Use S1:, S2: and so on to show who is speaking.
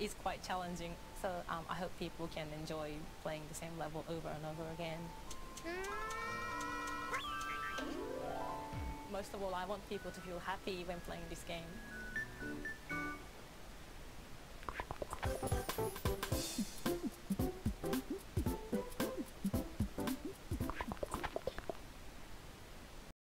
S1: is quite challenging. So um, I hope people can enjoy playing the same level over and over again. Mm. Most of all, I want people to feel happy when playing this game.